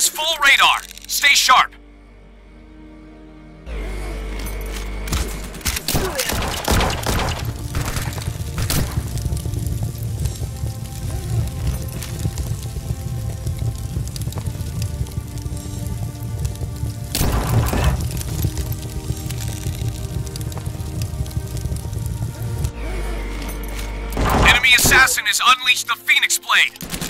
has full radar. Stay sharp. Enemy assassin has unleashed the Phoenix Blade.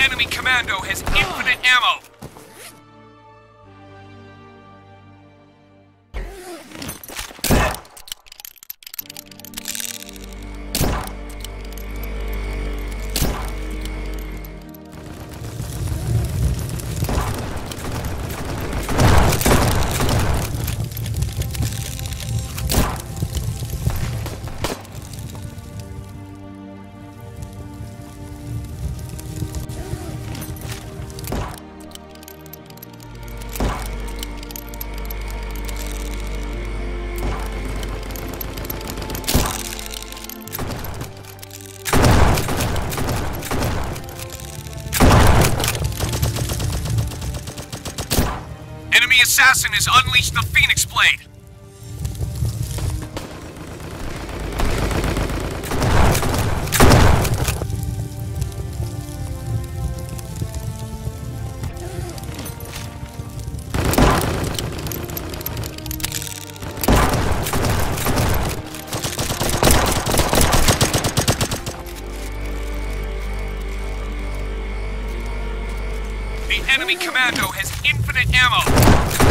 enemy commando has infinite ammo. Assassin has unleashed the Phoenix Blade. Enemy commando has infinite ammo.